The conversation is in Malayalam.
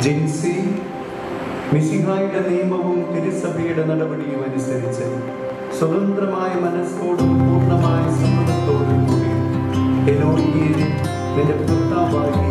ജിൻസി മിശിഹായുടെ നിയമവും തിരുസഭയുടെ നടപടിയും അനുസരിച്ച് സ്വതന്ത്രമായ മനസ്സോടും പൂർണമായ സമ്മതത്തോടും കൂടി എലോഹിയെ നിന്റെ ഭർത്താവായി